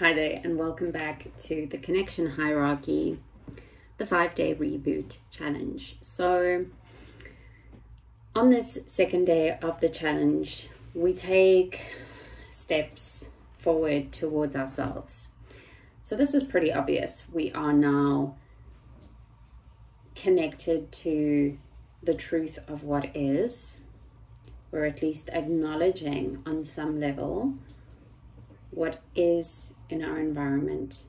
Hi there, and welcome back to the Connection Hierarchy, the five day reboot challenge. So, on this second day of the challenge, we take steps forward towards ourselves. So, this is pretty obvious. We are now connected to the truth of what is. We're at least acknowledging on some level what is in our environment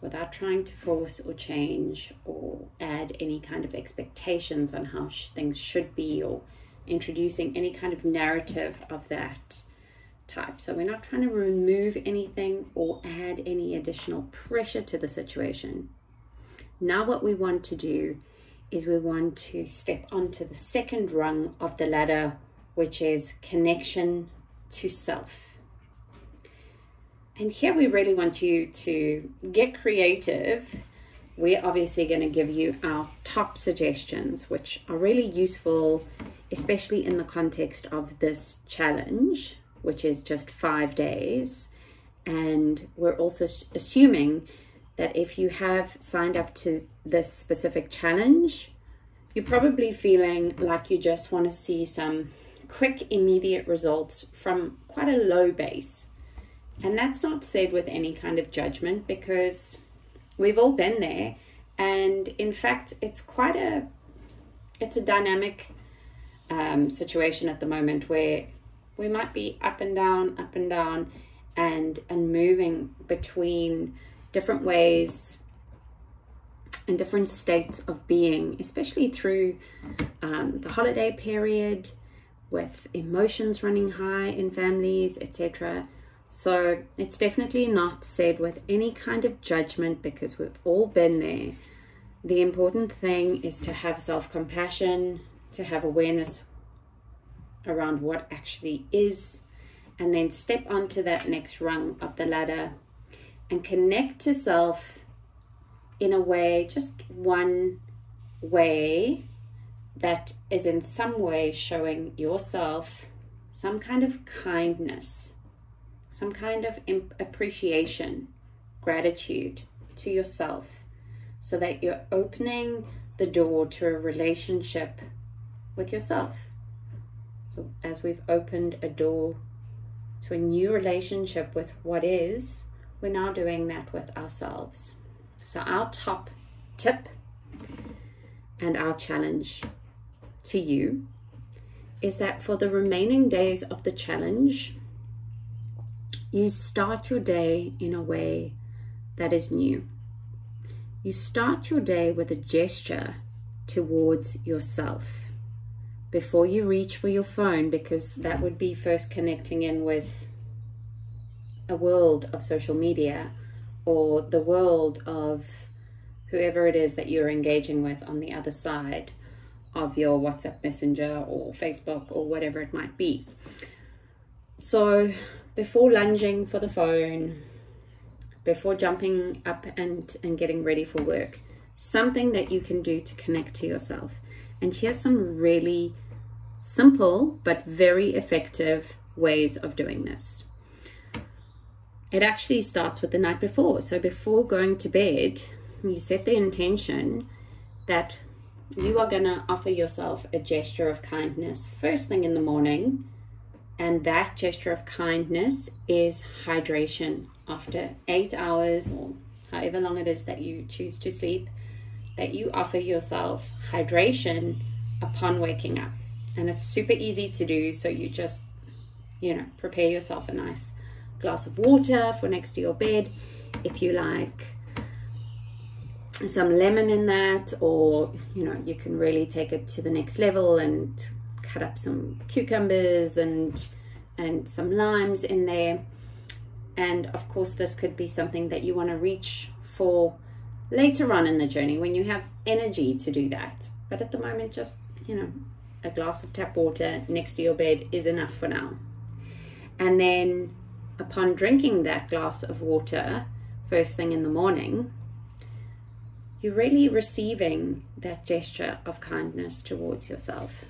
without trying to force or change or add any kind of expectations on how sh- things should be or introducing any kind of narrative of that type. So we're not trying to remove anything or add any additional pressure to the situation. Now, what we want to do is we want to step onto the second rung of the ladder, which is connection to self. And here we really want you to get creative. We're obviously going to give you our top suggestions, which are really useful, especially in the context of this challenge, which is just five days. And we're also assuming that if you have signed up to this specific challenge, you're probably feeling like you just want to see some quick, immediate results from quite a low base. And that's not said with any kind of judgment because we've all been there. And in fact, it's quite a it's a dynamic um, situation at the moment where we might be up and down, up and down, and and moving between different ways and different states of being, especially through um, the holiday period, with emotions running high in families, etc. So it's definitely not said with any kind of judgment because we've all been there. The important thing is to have self compassion, to have awareness around what actually is, and then step onto that next rung of the ladder and connect to self in a way, just one way that is in some way showing yourself some kind of kindness some kind of appreciation, gratitude to yourself, so that you're opening the door to a relationship with yourself. So, as we've opened a door to a new relationship with what is, we're now doing that with ourselves. So, our top tip and our challenge to you is that for the remaining days of the challenge, you start your day in a way that is new. You start your day with a gesture towards yourself before you reach for your phone, because that would be first connecting in with a world of social media or the world of whoever it is that you're engaging with on the other side of your WhatsApp Messenger or Facebook or whatever it might be. So, before lunging for the phone, before jumping up and, and getting ready for work. Something that you can do to connect to yourself. And here's some really simple but very effective ways of doing this. It actually starts with the night before. So before going to bed, you set the intention that you are going to offer yourself a gesture of kindness first thing in the morning and that gesture of kindness is hydration after eight hours or however long it is that you choose to sleep, that you offer yourself hydration upon waking up. And it's super easy to do. So you just, you know, prepare yourself a nice glass of water for next to your bed. If you like some lemon in that, or, you know, you can really take it to the next level and cut up some cucumbers and and some limes in there. And of course this could be something that you want to reach for later on in the journey when you have energy to do that. But at the moment just you know a glass of tap water next to your bed is enough for now. And then upon drinking that glass of water first thing in the morning you're really receiving that gesture of kindness towards yourself